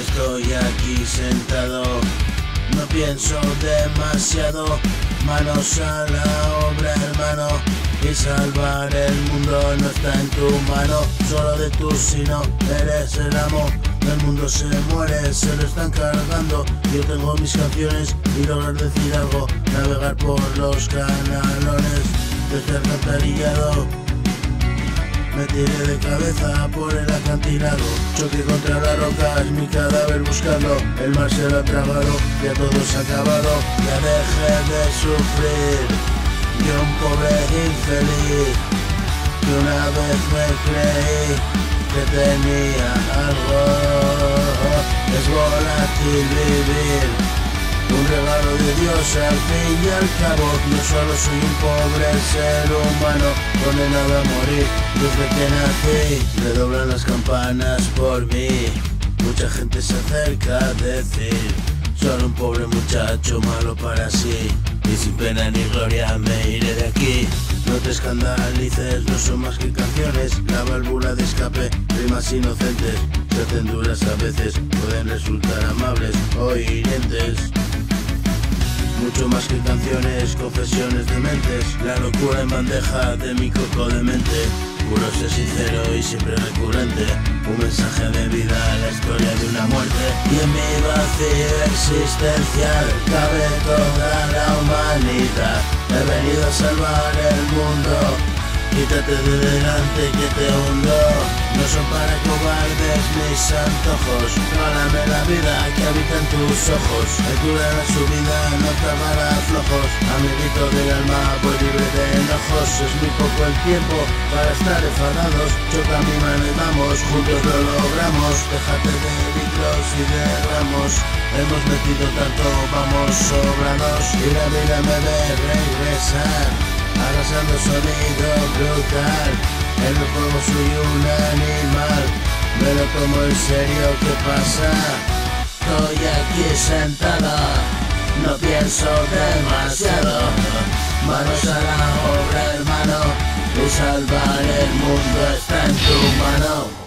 Estoy aquí sentado, no pienso demasiado. Manos a la obra, hermano. Y salvar el mundo no está en tu mano, solo de tu sino eres el amo. El mundo se muere, se lo están cargando. Yo tengo mis canciones y lograr decir algo. Navegar por los canalones desde el alcantarillado. Me tiré de cabeza por el acantilado. Choque contra las rocas, mi cadáver buscando. El mar se lo ha tragado, ya todo se ha acabado. Ya dejé de sufrir Yo un pobre infeliz. Que una vez me creí que tenía algo. Es volátil vivir un regalo de Dios al fin y al cabo Yo solo soy un pobre ser humano Condenado a morir desde que nací Redoblan las campanas por mí. Mucha gente se acerca a decir Solo un pobre muchacho malo para sí Y sin pena ni gloria me iré de aquí. No te escandalices, no son más que canciones La válvula de escape, rimas inocentes Hacen duras a veces, pueden resultar amables o hirientes. Mucho más que canciones, confesiones de mentes. La locura en bandeja de mi coco de mente. Puro ser sincero y siempre recurrente. Un mensaje de vida, la historia de una muerte. Y en mi vacío existencial cabe toda la humanidad. He venido a salvar el mundo. Quítate de delante que te hundo No son para cobardes mis antojos. Regálame la vida que habita en tus ojos. El cura la subida no para flojos. Amiguito del alma voy libre de enojos. Es muy poco el tiempo para estar enfadados. Choca mi mano y vamos, juntos lo logramos. Déjate de litros y de ramos. Hemos metido tanto, vamos sobrados. Y la vida me ve regresar. Arrasando sonido brutal. En el juego soy un animal, me lo tomo en serio, ¿qué pasa? Estoy aquí sentada, no pienso demasiado. Manos a la obra, hermano, y salvar el mundo está en tu mano.